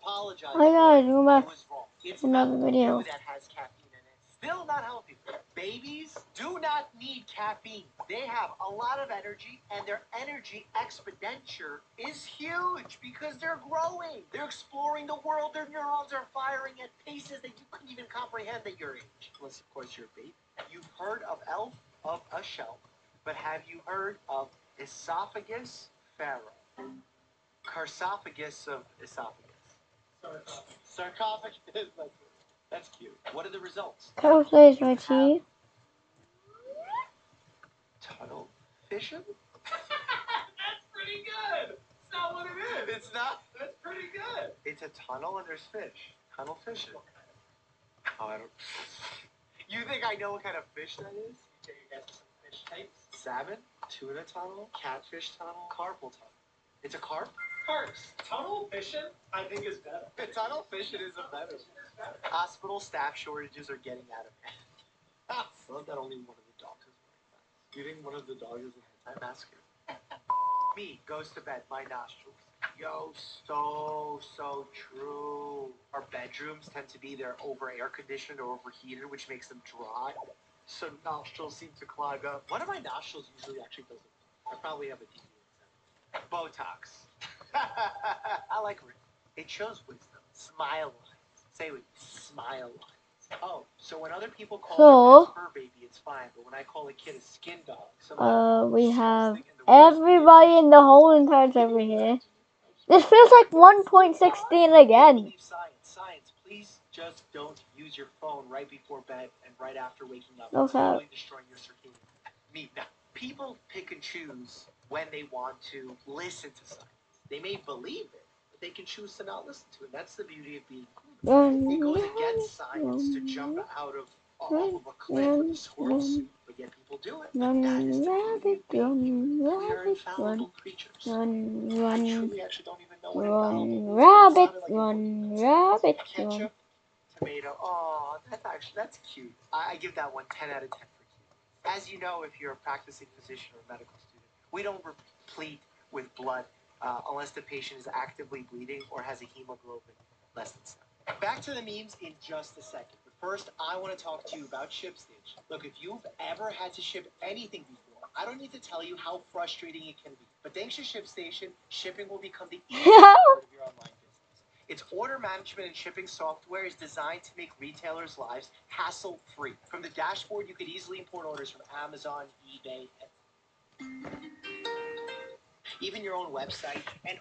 apologize. I gotta do my It was. It's another video. That has caffeine in it. Still not healthy. Babies do not need caffeine. They have a lot of energy, and their energy expenditure is huge because they're growing. They're exploring the world. Their neurons are firing at paces that you couldn't even comprehend at your age. Unless, of course, you're a baby. You've heard of elf of a shelf, but have you heard of esophagus pharaoh? Carsophagus of esophagus. Sarcophagus. That's, that's cute. What are the results? Calculate my teeth. Tunnel vision? That's pretty good. It's not what it is. It's not. That's pretty good. It's a tunnel and there's fish. Tunnel fishing. Oh, I don't. You think I know what kind of fish that is? Okay, you guys some fish types. Salmon, tuna tunnel, catfish tunnel, carpal tunnel. It's a carp? Carps. Tunnel fishing, I think is better. tunnel fishing is a better. Hospital staff shortages are getting out of hand. I love that only one of the dogs is wearing masks. Do you think one of the dogs is a hentai mask? Me goes to bed, my nostrils. Yo, so, so true. Our bedrooms tend to be they're over air conditioned or overheated, which makes them dry. So nostrils seem to clog up. One of my nostrils usually actually doesn't. I probably have a deviant. Botox. I like it. It shows wisdom. Smile lines. Say it with. Smile lines. Oh, so when other people call So- fur baby, it's fine, but when I call a kid a skin dog, so Uh, we have everybody in the whole entire server here. This feels like 1.16 again. Science. Science. Please just don't use your phone right before bed and right after waking up. It's Okay. totally destroying your circadian. Me now. People pick and choose when they want to listen to science. They may believe it, but they can choose to not listen to it. That's the beauty of being human. It goes against science to jump out of off of a cliff with a squirrel suit, but yet people do it. Run, That is the rabbit, beauty of being run, are rabbit, infallible run, creatures. run, I run, truly actually don't even know what run, infallible means. It rabbit, like run, rabbit, run. Ketchup, tomato. Oh, that's actually that's cute. I, I give that one 10 out of 10 for cute. As you know, if you're a practicing physician or medical student, we don't replete with blood uh, unless the patient is actively bleeding or has a hemoglobin less than seven. Back to the memes in just a second. But first, I want to talk to you about ShipStation. Look, if you've ever had to ship anything before, I don't need to tell you how frustrating it can be. But thanks to ShipStation, shipping will become the easiest part of your online business. Its order management and shipping software is designed to make retailers' lives hassle free. From the dashboard, you could easily import orders from Amazon, eBay, and even your own website, and